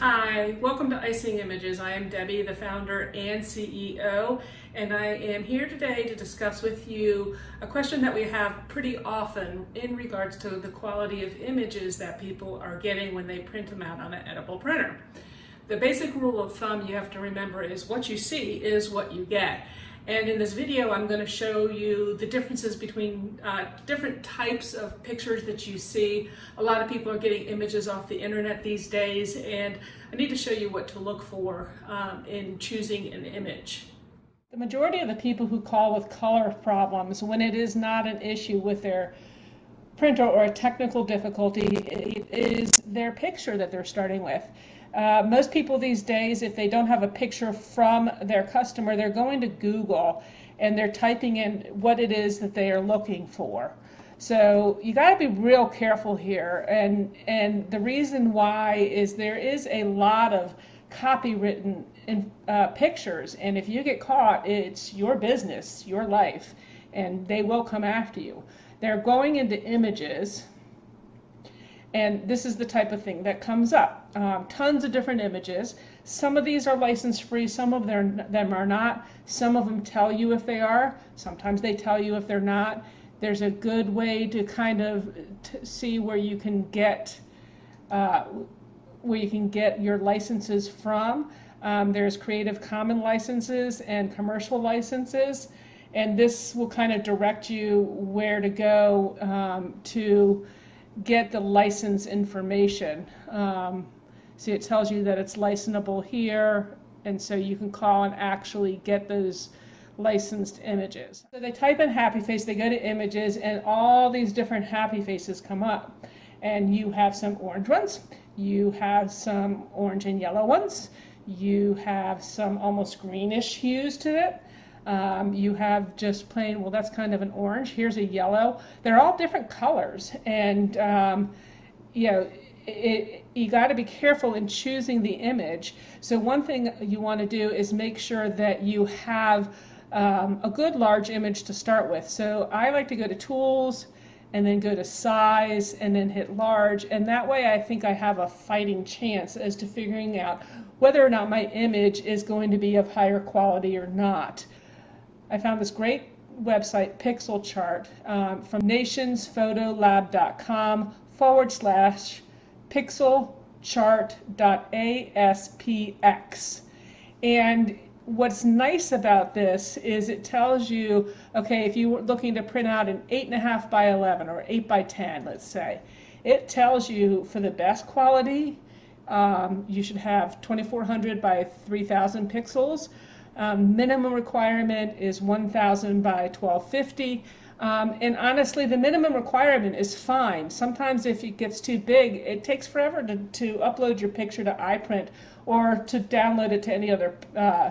Hi, welcome to Icing Images. I am Debbie, the founder and CEO, and I am here today to discuss with you a question that we have pretty often in regards to the quality of images that people are getting when they print them out on an edible printer. The basic rule of thumb you have to remember is what you see is what you get. And in this video, I'm going to show you the differences between uh, different types of pictures that you see. A lot of people are getting images off the internet these days, and I need to show you what to look for um, in choosing an image. The majority of the people who call with color problems, when it is not an issue with their printer or a technical difficulty, is their picture that they're starting with. Uh, most people these days, if they don't have a picture from their customer, they're going to Google and they're typing in what it is that they are looking for. So you got to be real careful here, and and the reason why is there is a lot of copywritten in, uh, pictures, and if you get caught, it's your business, your life, and they will come after you. They're going into images and this is the type of thing that comes up. Um, tons of different images. Some of these are license free, some of them are not. Some of them tell you if they are, sometimes they tell you if they're not. There's a good way to kind of see where you can get uh, where you can get your licenses from. Um, there's Creative Commons licenses and commercial licenses, and this will kind of direct you where to go um, to get the license information. Um, see, it tells you that it's licensable here, and so you can call and actually get those licensed images. So they type in happy face, they go to images, and all these different happy faces come up. And you have some orange ones, you have some orange and yellow ones, you have some almost greenish hues to it. Um, you have just plain, well, that's kind of an orange. Here's a yellow. They're all different colors. And, um, you know, it, you got to be careful in choosing the image. So one thing you want to do is make sure that you have um, a good large image to start with. So I like to go to Tools and then go to Size and then hit Large. And that way I think I have a fighting chance as to figuring out whether or not my image is going to be of higher quality or not. I found this great website, Pixel Chart, um, from nationsphotolab.com forward slash pixelchart.aspx. And what's nice about this is it tells you, okay, if you were looking to print out an 8.5 by 11 or 8 by 10, let's say, it tells you for the best quality, um, you should have 2400 by 3000 pixels. Um, minimum requirement is 1,000 by 1250. Um, and honestly, the minimum requirement is fine. Sometimes if it gets too big, it takes forever to, to upload your picture to iPrint or to download it to any other uh,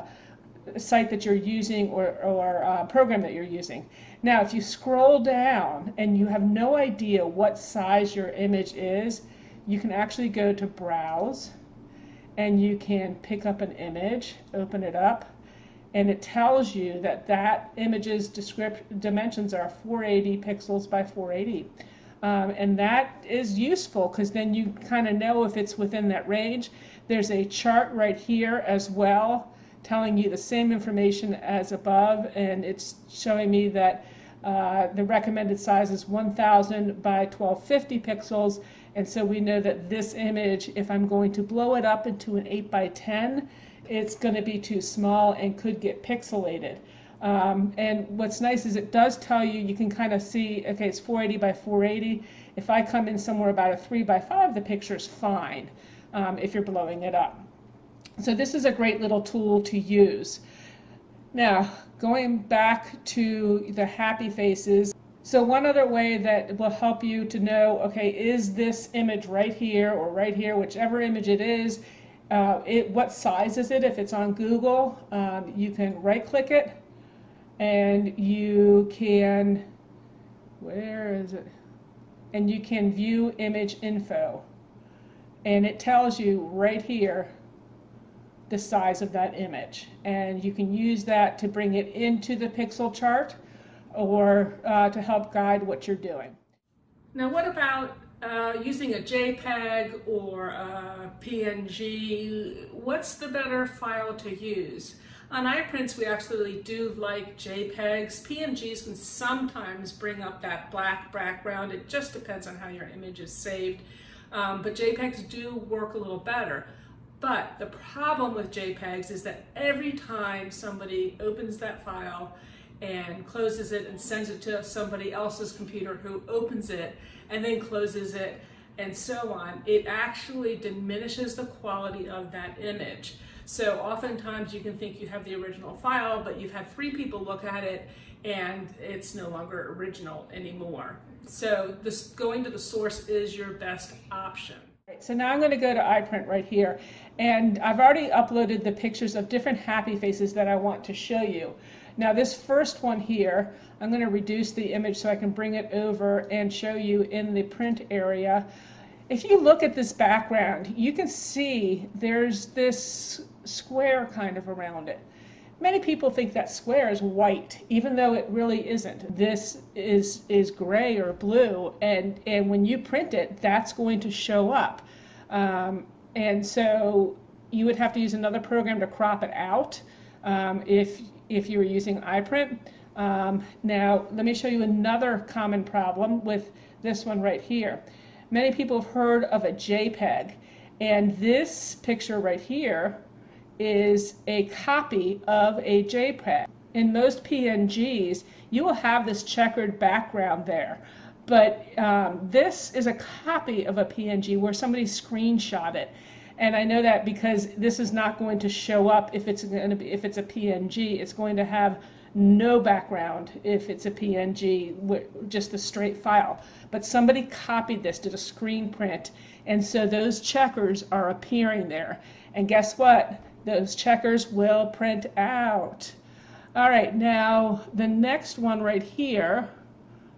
site that you're using or, or uh, program that you're using. Now, if you scroll down and you have no idea what size your image is, you can actually go to Browse and you can pick up an image, open it up, and it tells you that that image's dimensions are 480 pixels by 480. Um, and that is useful because then you kind of know if it's within that range. There's a chart right here as well telling you the same information as above, and it's showing me that uh, the recommended size is 1000 by 1250 pixels, and so we know that this image, if I'm going to blow it up into an 8 by 10, it's going to be too small and could get pixelated. Um, and what's nice is it does tell you, you can kind of see, okay, it's 480 by 480. If I come in somewhere about a 3 by 5, the picture's fine um, if you're blowing it up. So this is a great little tool to use. Now, going back to the happy faces, so one other way that will help you to know, okay, is this image right here or right here, whichever image it is, uh, it, what size is it? If it's on Google, um, you can right click it and you can, where is it? And you can view image info. And it tells you right here the size of that image. And you can use that to bring it into the pixel chart or uh, to help guide what you're doing. Now what about uh, using a JPEG or a PNG, what's the better file to use? On iPrints, we actually do like JPEGs. PNGs can sometimes bring up that black background. It just depends on how your image is saved. Um, but JPEGs do work a little better. But the problem with JPEGs is that every time somebody opens that file and closes it and sends it to somebody else's computer who opens it and then closes it and so on, it actually diminishes the quality of that image. So oftentimes you can think you have the original file, but you've had three people look at it and it's no longer original anymore. So this going to the source is your best option. So now I'm going to go to iPrint right here. And I've already uploaded the pictures of different happy faces that I want to show you. Now this first one here, I'm going to reduce the image so I can bring it over and show you in the print area. If you look at this background, you can see there's this square kind of around it. Many people think that square is white, even though it really isn't. This is is gray or blue, and and when you print it, that's going to show up. Um, and so you would have to use another program to crop it out um, if if you were using iPrint. Um, now, let me show you another common problem with this one right here. Many people have heard of a JPEG, and this picture right here is a copy of a JPEG. In most PNGs, you will have this checkered background there. But um, this is a copy of a PNG where somebody screenshot it. And I know that because this is not going to show up if it's going to be if it's a PNG. It's going to have no background if it's a PNG, just the straight file. But somebody copied this, did a screen print, and so those checkers are appearing there. And guess what? Those checkers will print out. All right, now the next one right here,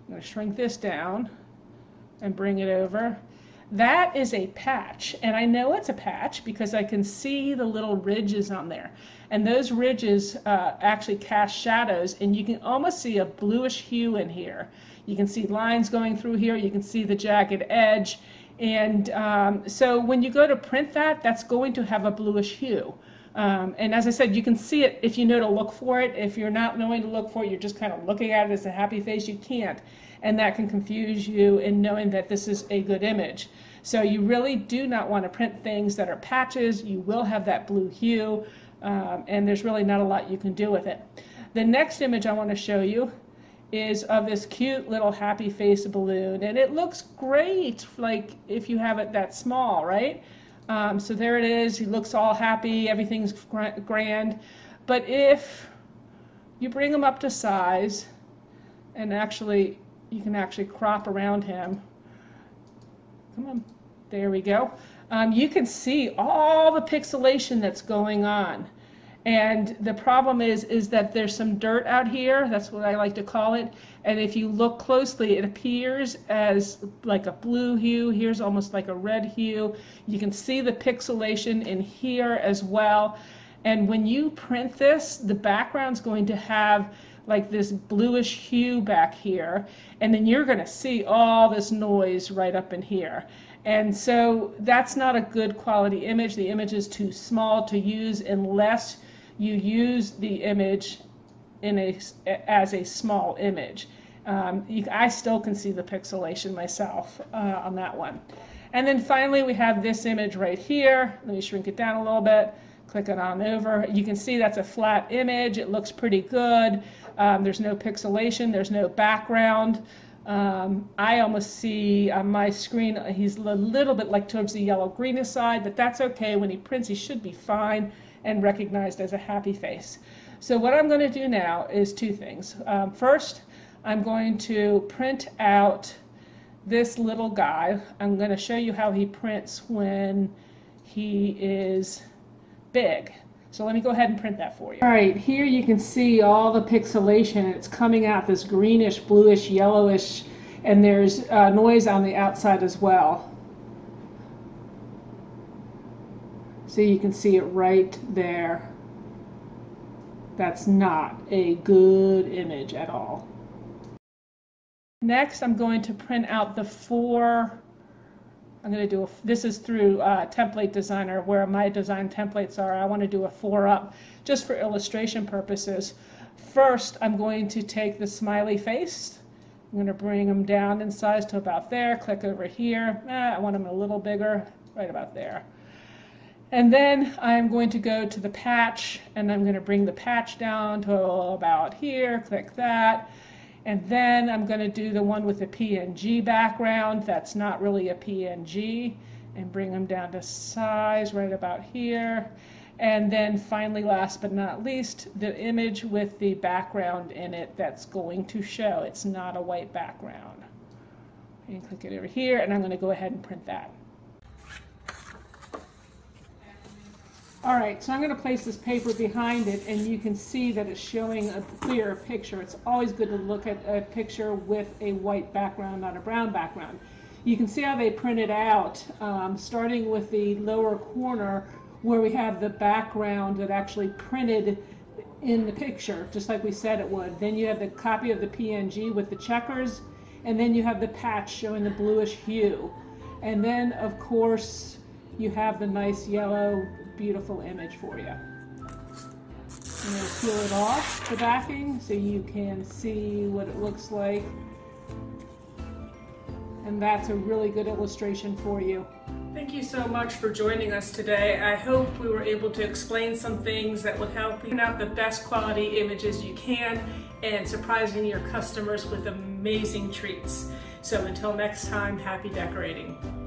I'm going to shrink this down and bring it over. That is a patch, and I know it's a patch because I can see the little ridges on there. And those ridges uh, actually cast shadows, and you can almost see a bluish hue in here. You can see lines going through here, you can see the jagged edge, and um, so when you go to print that, that's going to have a bluish hue. Um, and as I said, you can see it if you know to look for it. If you're not knowing to look for it, you're just kind of looking at it as a happy face, you can't. And that can confuse you in knowing that this is a good image. So you really do not want to print things that are patches. You will have that blue hue, um, and there's really not a lot you can do with it. The next image I want to show you is of this cute little happy face balloon, and it looks great, like if you have it that small, right? Um, so there it is. He looks all happy. Everything's grand. But if you bring him up to size, and actually, you can actually crop around him. Come on. There we go. Um, you can see all the pixelation that's going on. And the problem is, is that there's some dirt out here. That's what I like to call it. And if you look closely, it appears as like a blue hue. Here's almost like a red hue. You can see the pixelation in here as well. And when you print this, the background's going to have like this bluish hue back here. And then you're going to see all this noise right up in here. And so that's not a good quality image. The image is too small to use unless you use the image in a, as a small image. Um, you, I still can see the pixelation myself uh, on that one. And then finally we have this image right here. Let me shrink it down a little bit. Click it on over. You can see that's a flat image. It looks pretty good. Um, there's no pixelation. There's no background. Um, I almost see on my screen he's a little bit like towards the yellow greenish side, but that's okay. When he prints, he should be fine and recognized as a happy face. So what I'm going to do now is two things. Um, first, I'm going to print out this little guy. I'm going to show you how he prints when he is big. So let me go ahead and print that for you. All right, here you can see all the pixelation. It's coming out this greenish, bluish, yellowish, and there's uh, noise on the outside as well. So you can see it right there. That's not a good image at all. Next, I'm going to print out the four I'm going to do a, this is through uh, Template Designer where my design templates are. I want to do a four up just for illustration purposes. First, I'm going to take the smiley face. I'm going to bring them down in size to about there. Click over here. Eh, I want them a little bigger, right about there. And then I'm going to go to the patch and I'm going to bring the patch down to about here. Click that. And then I'm going to do the one with the PNG background. That's not really a PNG. And bring them down to size right about here. And then finally, last but not least, the image with the background in it that's going to show. It's not a white background. And click it over here, and I'm going to go ahead and print that. All right, so I'm going to place this paper behind it, and you can see that it's showing a clearer picture. It's always good to look at a picture with a white background, not a brown background. You can see how they print it out, um, starting with the lower corner where we have the background that actually printed in the picture, just like we said it would. Then you have the copy of the PNG with the checkers, and then you have the patch showing the bluish hue. And then, of course, you have the nice yellow, beautiful image for you. I'm going to peel it off the backing so you can see what it looks like. And that's a really good illustration for you. Thank you so much for joining us today. I hope we were able to explain some things that would help you out the best quality images you can and surprising your customers with amazing treats. So until next time, happy decorating.